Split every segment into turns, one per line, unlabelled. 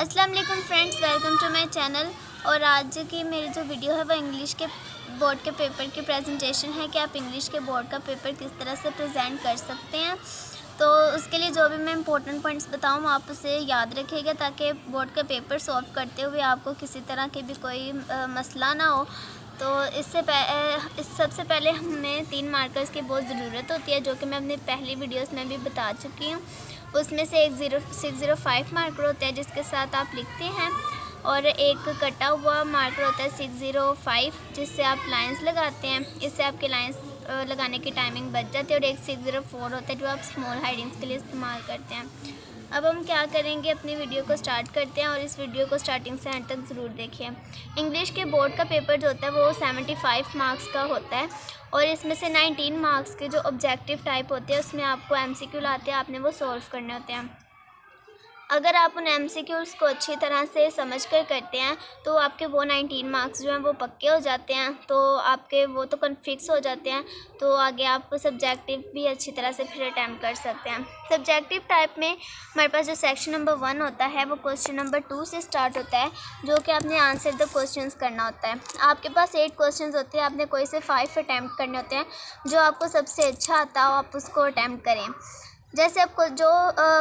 अस्सलाम वालेकुम friends welcome to my channel और आज की मेरी जो वीडियो है वो इंग्लिश के बोर्ड के पेपर की प्रेजेंटेशन है कि आप इंग्लिश के बोर्ड का पेपर किस तरह से प्रेजेंट कर सकते हैं। तो उसके लिए जो भी मैं इंपॉर्टेंट पॉइंट्स बताऊँ आप उसे याद रखिएगा ताकि बोर्ड का पेपर सॉल्व करते हुए आपको किसी तरह की भी कोई आ, मसला ना हो। तो इससे इस सबसे पहले हमें तीन मार्कर्स की बहुत ज़रूरत होती है जो कि मैं अपनी पहली वीडियोस में भी बता चुकी हूँ। उसमें से एक zero, six zero five marker होता है, जिसके साथ आप लिखते हैं। और एक कटा हुआ मार्कर होता है सिक्स ज़ीरो फाइव, जिससे आप लाइंस लगाते हैं। इससे आपके लाइंस लगाने की टाइमिंग बच जाती है। और एक सिक्स ज़ीरो फोर होता है, जो आप स्मॉल हाइडिंग्स के लिए इस्तेमाल करते हैं। अब हम क्या करेंगे, अपनी वीडियो को स्टार्ट करते हैं और इस वीडियो को स्टार्टिंग से एंड तक ज़रूर देखिए। इंग्लिश के बोर्ड का पेपर जो होता है वो सेवेंटी फाइव मार्क्स का होता है और इसमें से नाइनटीन मार्क्स के जो ऑब्जेक्टिव टाइप होते हैं, उसमें आपको एम सी क्यू लाते हैं, आपने वो सॉल्व करने होते हैं। अगर आप उन एम को अच्छी तरह से समझ कर करते हैं तो आपके वो नाइनटीन मार्क्स जो हैं वो पक्के हो जाते हैं। तो आपके वो तो कन्फिक्स हो जाते हैं। तो आगे आप सब्जेक्टिव भी अच्छी तरह से फिर अटैम्प्ट कर सकते हैं। सब्जेक्टिव टाइप में हमारे पास जो सेक्शन नंबर वन होता है, वो क्वेश्चन नंबर टू से स्टार्ट होता है, जो कि आपने आंसर द क्वेश्चन करना होता है। आपके पास एट क्वेश्चन होते हैं, आपने कोई से फाइव अटैम्प्ट करने होते हैं, जो आपको सबसे अच्छा आता हो, आप उसको अटैम्प्ट करें। जैसे आपको जो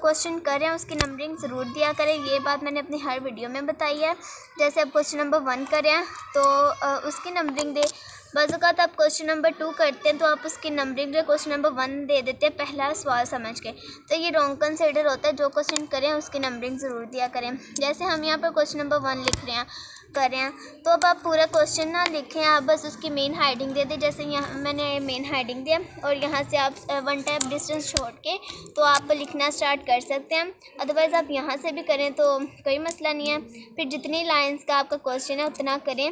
क्वेश्चन कर रहे हैं उसकी नंबरिंग ज़रूर दिया करें। ये बात मैंने अपनी हर वीडियो में बताई है। जैसे आप क्वेश्चन नंबर वन कर रहे हैं तो आ, उसकी नंबरिंग दे बाज़ात आप क्वेश्चन नंबर टू करते हैं तो आप उसकी नंबरिंग जो क्वेश्चन नंबर वन दे देते हैं पहला सवाल समझ के। तो ये रॉन्ग कंसिडर होता है जो क्वेश्चन करें उसकी नंबरिंग ज़रूर दिया करें। जैसे हम यहाँ पर क्वेश्चन नंबर वन लिख रहे हैं कर तो अब आप पूरा क्वेश्चन ना लिखें, आप बस उसकी मेन हाइडिंग दे दें। जैसे यहाँ मैंने मेन हाइडिंग दिया और यहाँ से आप वन टाइप डिस्टेंस छोड़ के तो आप लिखना स्टार्ट कर सकते हैं। अदरवाइज़ आप यहाँ से भी करें तो कोई मसला नहीं है। फिर जितनी लाइन्स का आपका क्वेश्चन है, उतना करें।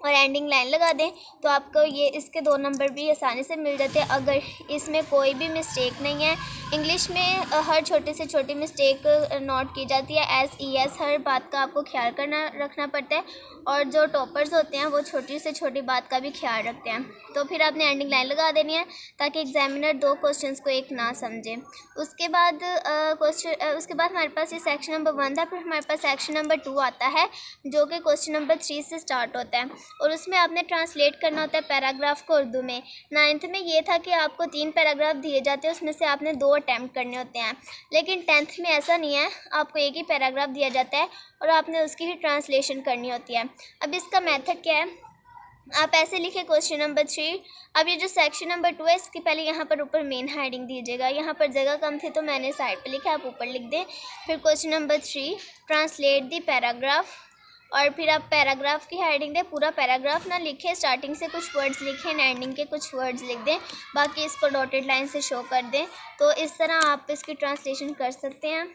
और एंडिंग लाइन लगा दें तो आपको ये इसके दो नंबर भी आसानी से मिल जाते हैं। अगर इसमें कोई भी मिस्टेक नहीं है इंग्लिश में हर छोटी से छोटी मिस्टेक नोट की जाती है। एस ई एस हर बात का आपको ख्याल करना, रखना पड़ता है। और जो टॉपर्स होते हैं, वो छोटी से छोटी बात का भी ख्याल रखते हैं। तो फिर आपने एंडिंग लाइन लगा देनी है, ताकि एग्जामिनर दो क्वेश्चन को एक ना समझे। उसके बाद क्वेश्चन उसके बाद हमारे पास ये सेक्शन नंबर वन था, फिर हमारे पास सेक्शन नंबर टू आता है, जो कि क्वेश्चन नंबर थ्री से स्टार्ट होता है। और उसमें आपने ट्रांसलेट करना होता है पैराग्राफ को उर्दू में। नाइन्थ में ये था कि आपको तीन पैराग्राफ दिए जाते हैं, उसमें से आपने दो अटैम्प्ट करने होते हैं। लेकिन टेंथ में ऐसा नहीं है, आपको एक ही पैराग्राफ दिया जाता है और आपने उसकी ही ट्रांसलेशन करनी होती है। अब इसका मेथड क्या है? आप ऐसे लिखे क्वेश्चन नंबर थ्री अब ये जो सेक्शन नंबर टू है, इसके पहले यहाँ पर ऊपर मेन हेडिंग दीजिएगा। यहाँ पर जगह कम थी तो मैंने साइड पे लिखा, आप ऊपर लिख दें। फिर question number three translate the paragraph और फिर आप पैराग्राफ की हेडिंग दें, पूरा पैराग्राफ ना लिखें स्टार्टिंग से कुछ वर्ड्स लिखें एंडिंग के कुछ वर्ड्स लिख दें, बाकी इसको डॉटेड लाइन से शो कर दें। तो इस तरह आप इसकी ट्रांसलेशन कर सकते हैं।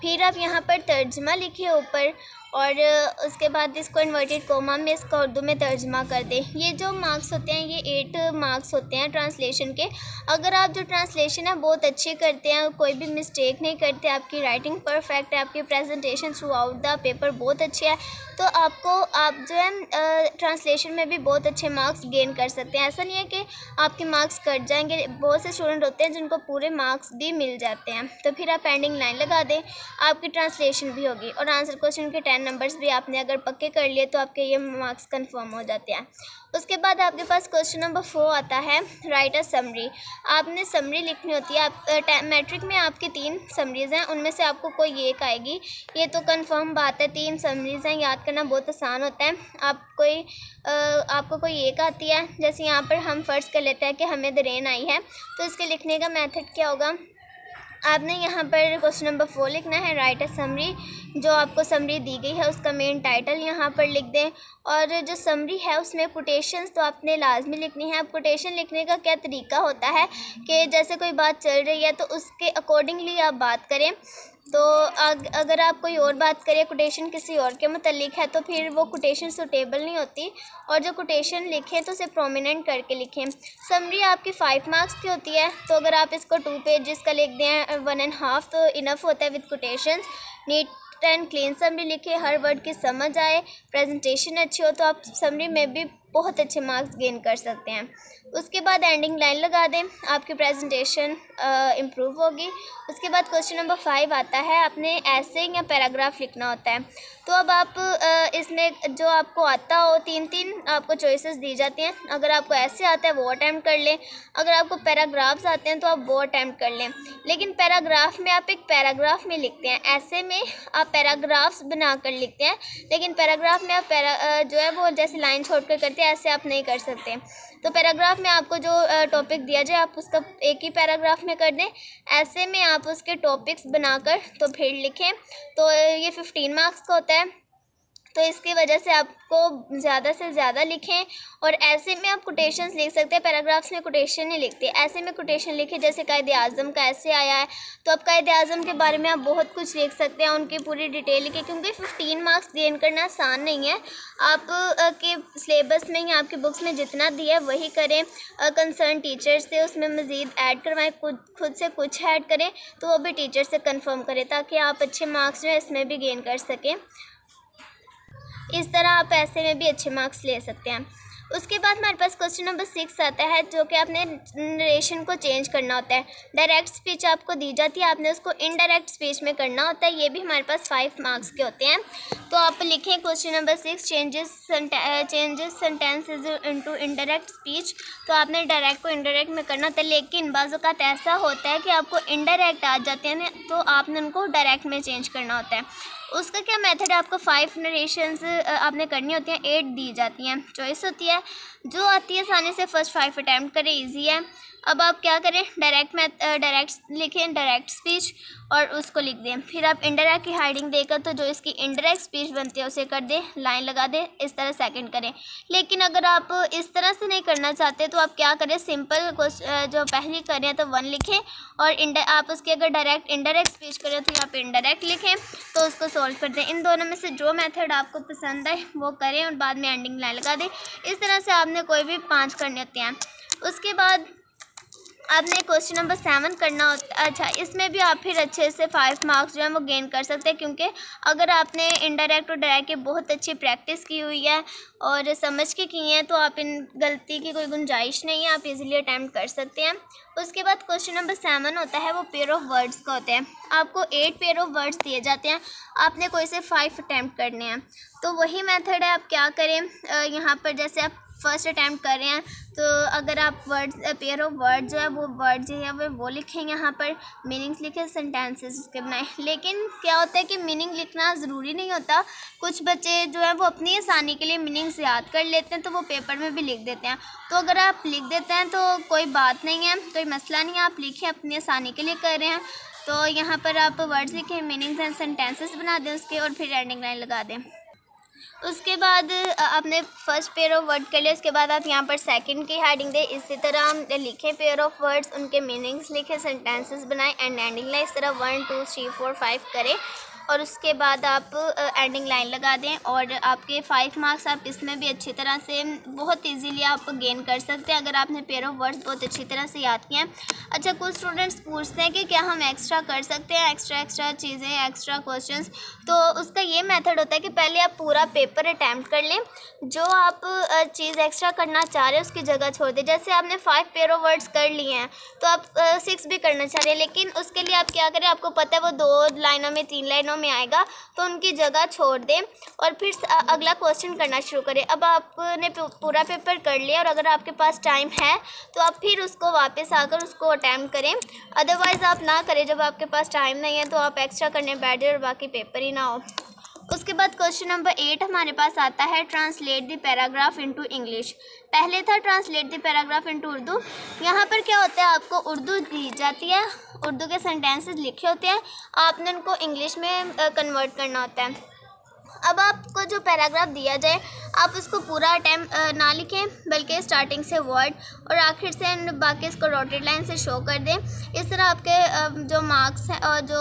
फिर आप यहाँ पर तर्जमा लिखिए ऊपर और उसके बाद इसको इन्वर्टेड कोमा में इसका उर्दू में तर्जमा कर दें। ये जो मार्क्स होते हैं, ये एट मार्क्स होते हैं ट्रांसलेशन के। अगर आप जो ट्रांसलेशन है, बहुत अच्छे करते हैं, कोई भी मिस्टेक नहीं करते, आपकी राइटिंग परफेक्ट है, आपकी presentation throughout the paper बहुत अच्छी है तो आपको, आप जो है ट्रांसलेशन में भी बहुत अच्छे मार्क्स गेन कर सकते हैं। ऐसा नहीं है कि आपके मार्क्स कट जाएँगे, बहुत से स्टूडेंट होते हैं जिनको पूरे मार्क्स भी मिल जाते हैं। तो फिर आप पेंडिंग लाइन लगा दें, आपकी ट्रांसलेशन भी होगी। और आंसर क्वेश्चन के टेन नंबर्स भी आपने अगर पक्के कर लिए तो आपके ये मार्क्स कन्फर्म हो जाते हैं। उसके बाद आपके पास क्वेश्चन नंबर फोर आता है राइट अ समरी आपने समरी लिखनी होती है आप मैट्रिक में आपकी तीन समरीज़ हैं उनमें से आपको कोई एक आएगी। ये तो कंफर्म बात है तीन समरीज़ हैं याद करना बहुत आसान होता है। आप कोई आ, आपको कोई एक आती है जैसे यहाँ पर हम फ़र्ज़ कर लेते हैं कि हमें दरेन आई है तो इसके लिखने का मेथड क्या होगा? आपने यहाँ पर क्वेश्चन नंबर फोर लिखना है राइट ए समरी जो आपको समरी दी गई है, उसका मेन टाइटल यहाँ पर लिख दें। और जो समरी है, उसमें कोटेशंस तो आपने लाजमी लिखनी है। अब कोटेशन लिखने का क्या तरीका होता है कि जैसे कोई बात चल रही है तो उसके अकॉर्डिंगली आप बात करें। तो अग, अगर आप कोई और बात करें कोटेशन किसी और के मतलब है तो फिर वो कोटेशन सुटेबल नहीं होती। और जो कोटेशन लिखें तो उसे प्रोमिनेंट करके लिखें। समरी आपकी फ़ाइव मार्क्स की होती है तो अगर आप इसको टू पेजेस का लिख दें वन एंड हाफ़ तो इनफ होता है with quotation neat and clean summary लिखे हर वर्ड की समझ आए प्रेजेंटेशन अच्छी हो तो आप समरी में भी बहुत अच्छे मार्क्स गेन कर सकते हैं। उसके बाद एंडिंग लाइन लगा दें। आपकी प्रेजेंटेशन इम्प्रूव होगी। उसके बाद क्वेश्चन नंबर फाइव आता है। आपने ऐसे या पैराग्राफ लिखना होता है। तो अब आप इसमें जो आपको आता हो तीन तीन आपको चॉइसेस दी जाती हैं। अगर आपको ऐसे आता है, वो अटैम्प्ट कर लें। अगर आपको पैराग्राफ्स आते हैं तो आप वो अटैम्प्ट कर लें। लेकिन पैराग्राफ में आप एक पैराग्राफ में लिखते हैं। ऐसे में आप पैराग्राफ्स बना कर लिखते हैं। लेकिन पैराग्राफ में आप पैरा जो है वो जैसे लाइन छोड़ कर करते हैं ऐसे आप नहीं कर सकते। तो पैराग्राफ में आपको जो टॉपिक दिया जाए, आप उसका एक ही पैराग्राफ में कर दें। ऐसे में आप उसके टॉपिक्स बनाकर तो फिर लिखें। तो ये फिफ्टीन मार्क्स का होता है। तो इसकी वजह से आपको ज़्यादा से ज़्यादा लिखें और ऐसे में आप कोटेशन लिख सकते हैं। पैराग्राफ्स में कोटेशन नहीं लिखते। ऐसे में कोटेशन लिखें, जैसे कायद अज़म का ऐसे आया है। तो आप कायद अज़म के बारे में आप बहुत कुछ लिख सकते हैं उनकी पूरी डिटेल लिखें क्योंकि फ़िफ्टीन मार्क्स गेन करना आसान नहीं है। आप के सिलेबस में या आपकी बुक्स में जितना दिया है, वही करें। कंसर्न टीचर्स से उसमें मज़ीद ऐड करवाएँ, खुद खुद से कुछ ऐड करें तो वो भी टीचर से कन्फर्म करें, ताकि आप अच्छे मार्क्स जो है, इसमें भी गेन कर सकें। इस तरह आप ऐसे में भी अच्छे मार्क्स ले सकते हैं। उसके बाद हमारे पास क्वेश्चन नंबर सिक्स आता है, जो कि आपने नरेशन को चेंज करना होता है। डायरेक्ट स्पीच आपको दी जाती है, आपने उसको इनडायरेक्ट स्पीच में करना होता है, ये भी हमारे पास फाइव मार्क्स के होते हैं। तो आप लिखें question number six changes changes sentences into indirect speech तो आपने डायरेक्ट को इनडायरेक्ट में करना होता है, लेकिन बाज़ात ऐसा होता है कि आपको इनडायरेक्ट आ जाते हैं तो आपने उनको डायरेक्ट में चेंज करना होता है। उसका क्या मेथड है? आपको फाइव नरेशंस आपने करनी होती हैं एट दी जाती हैं। चॉइस होती है। जो आती है आसानी से फ़र्स्ट फाइव अटैम्प्ट करें इजी है। अब आप क्या करें? डायरेक्ट मैथ डायरेक्ट लिखें डायरेक्ट स्पीच और उसको लिख दें। फिर आप इंडायरेक्ट की हाइडिंग देकर तो जो इसकी इंडायरेक्ट स्पीच बनती है, उसे कर दें। लाइन लगा दें। इस तरह सेकंड करें। लेकिन अगर आप इस तरह से नहीं करना चाहते तो आप क्या करें? सिंपल जो पहली करें तो वन लिखें। और आप उसकी अगर डायरेक्ट इंडायरेक्ट स्पीच करें तो यहाँ पर इंडायरेक्ट लिखें। तो उसको सॉल्व कर दें। इन दोनों में से जो मेथड आपको पसंद है वो करें और बाद में एंडिंग लाइन लगा दें। इस तरह से आपने कोई भी पाँच करने होते हैं। उसके बाद आपने क्वेश्चन नंबर सेवन करना होता अच्छा इसमें भी आप फिर अच्छे से फाइव मार्क्स जो है वो गेन कर सकते हैं, क्योंकि अगर आपने इनडायरेक्ट और डायरेक्ट की बहुत अच्छी प्रैक्टिस की हुई है और समझ के की हैं तो आप इन गलती की कोई गुंजाइश नहीं है, आप इजीली अटैम्प्ट कर सकते हैं। उसके बाद क्वेश्चन नंबर सेवन होता है, वो पेयर ऑफ़ वर्ड्स का होता है। आपको एट पेयर ऑफ़ वर्ड्स दिए जाते हैं, आपने कोई से फाइव अटैम्प्ट करने हैं। तो वही मेथड है, आप क्या करें यहाँ पर जैसे आप फ़र्स्ट अटैम्प्ट कर रहे हैं तो अगर आप वर्ड्स पेयर ऑफ़ वर्ड जो है, वो वर्ड जो है, वो वो लिखें यहाँ पर मीनिंग्स लिखें सेंटेंसेस उसके बनाएँ। लेकिन क्या होता है कि मीनिंग लिखना ज़रूरी नहीं होता। कुछ बच्चे जो है, वो अपनी आसानी के लिए मीनिंग्स याद कर लेते हैं तो वो पेपर में भी लिख देते हैं। तो अगर आप लिख देते हैं तो कोई बात नहीं है, कोई मसला नहीं है, आप लिखें, अपनी आसानी के लिए कर रहे हैं। तो यहाँ पर आप वर्ड्स लिखें मीनिंग्स एंड सेंटेंसेस बना दें उसके और फिर एंडिंग लाइन लगा दें। उसके बाद आपने फ़र्स्ट पेयर ऑफ़ वर्ड कर लिया उसके बाद आप यहाँ पर सेकंड की हेडिंग दें। इसी तरह हम लिखें पेयर ऑफ़ वर्ड्स उनके मीनिंग्स लिखें सेंटेंसेस बनाएँ एंड एंडिंग लाइन इस तरह one two three four five करें। और उसके बाद आप एंडिंग लाइन लगा दें और आपके फाइव मार्क्स आप इसमें भी अच्छी तरह से, बहुत इजीली आप गेन कर सकते हैं। अगर आपने पेयर ऑफ़ वर्ड्स बहुत अच्छी तरह से याद किए हैं। अच्छा कुछ स्टूडेंट्स पूछते हैं कि क्या हम एक्स्ट्रा कर सकते हैं? एक्स्ट्रा एक्स्ट्रा चीज़ें एक्स्ट्रा क्वेश्चन तो उसका ये मेथड होता है कि पहले आप पूरा पेपर अटैम्प्ट कर लें। जो आप चीज़ एक्स्ट्रा करना चाह रहे हैं, उसकी जगह छोड़ दें। जैसे आपने फाइव पेयर ऑफ़ वर्ड्स कर लिए हैं तो आप सिक्स भी करना चाह रहे हैं, लेकिन उसके लिए आप क्या करें? आपको पता है वो दो लाइनों में, तीन लाइनों क्वेश्चनों में आएगा तो उनकी जगह छोड़ दें। और फिर अगला क्वेश्चन करना शुरू करें। अब आपने पूरा पेपर कर लिया और अगर आपके पास टाइम है तो आप फिर उसको वापस आकर उसको अटैम्प्ट करें। अदरवाइज़ आप ना करें, जब आपके पास टाइम नहीं है तो आप एक्स्ट्रा करने बैठ जाए और बाकी पेपर ही ना हो। उसके बाद क्वेश्चन नंबर एट हमारे पास आता है translate the paragraph into English पहले था translate the paragraph into Urdu. यहाँ पर क्या होता है, आपको उर्दू दी जाती है, उर्दू के सेंटेंसेस लिखे होते हैं, आपने उनको इंग्लिश में कन्वर्ट करना होता है। अब आपको जो पैराग्राफ दिया जाए आप उसको पूरा अटैम्प ना लिखें, बल्कि स्टार्टिंग से वर्ड और आखिर से बाकी इसको रोटेड लाइन से शो कर दें। इस तरह आपके जो मार्क्स हैं और जो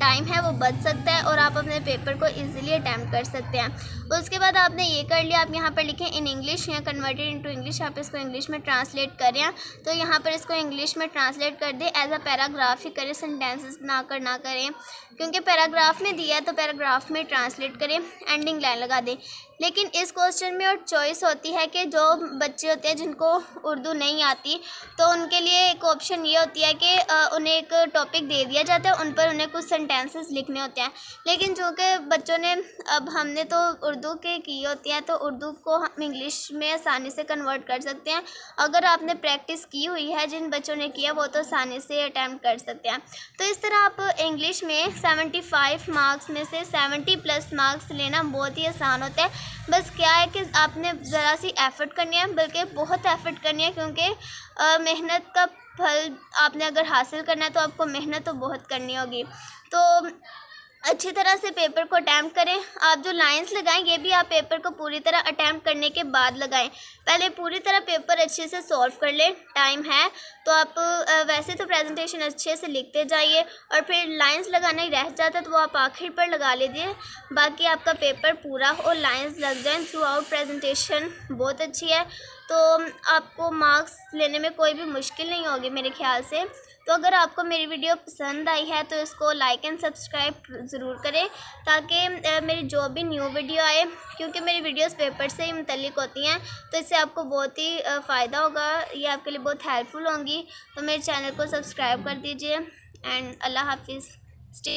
टाइम है, वो बच सकता है और आप अपने पेपर को ईजिली अटैम्प्ट कर सकते हैं। उसके बाद आपने ये कर लिया, आप यहाँ पर लिखें इन इंग्लिश या कन्वर्टेड इनटू इंग्लिश आप इसको इंग्लिश में ट्रांसलेट करें। तो यहाँ पर इसको इंग्लिश में ट्रांसलेट कर दें एज अ पैराग्राफ ही करें सेंटेंसेस बना कर, ना करें। क्योंकि पैराग्राफ में दिया है तो पैराग्राफ में ट्रांसलेट करें एंडिंग लाइन लगा दें। लेकिन इस क्वेश्चन में और चॉइस होती है कि जो बच्चे होते हैं जिनको उर्दू नहीं आती तो उनके लिए एक ऑप्शन ये होती है कि उन्हें एक टॉपिक दे दिया जाता है, उन पर उन्हें कुछ सेंटेंसेस लिखने होते हैं। लेकिन जो कि बच्चों ने, अब हमने तो उर्दू के की होती हैं तो उर्दू को हम इंग्लिश में आसानी से कन्वर्ट कर सकते हैं। अगर आपने प्रैक्टिस की हुई है, जिन बच्चों ने किया, वो तो आसानी से अटैम्प्ट कर सकते हैं। तो इस तरह आप इंग्लिश में सेवेंटी फाइव मार्क्स में से सेवेंटी प्लस मार्क्स लेना बहुत ही आसान होता है। बस क्या है कि आपने ज़रा सी एफ़र्ट करनी है, बल्कि बहुत एफ़र्ट करनी है, क्योंकि मेहनत का फल आपने अगर हासिल करना है तो आपको मेहनत तो बहुत करनी होगी। तो अच्छी तरह से पेपर को अटैम्प्ट करें। आप जो लाइंस लगाएँ, ये भी आप पेपर को पूरी तरह अटैम्प्ट करने के बाद लगाएँ। पहले पूरी तरह पेपर अच्छे से सॉल्व कर लें, टाइम है। तो आप वैसे तो प्रेजेंटेशन अच्छे से लिखते जाइए और फिर लाइंस लगाना ही रह जाता तो वो आप आखिर पर लगा लीजिए। बाकी आपका पेपर पूरा और लाइंस लग जाए थ्रू आउट प्रेजेंटेशन बहुत अच्छी है। तो आपको मार्क्स लेने में कोई भी मुश्किल नहीं होगी मेरे ख्याल से। तो अगर आपको मेरी वीडियो पसंद आई है तो इसको लाइक एंड सब्सक्राइब ज़रूर करें ताकि मेरी जो भी न्यू वीडियो आए, क्योंकि मेरी वीडियोस पेपर से ही मुतलिक होती हैं तो इससे आपको बहुत ही फ़ायदा होगा, ये आपके लिए बहुत हेल्पफुल होंगी। तो मेरे चैनल को सब्सक्राइब कर दीजिए एंड अल्लाह हाफिज़। स्टे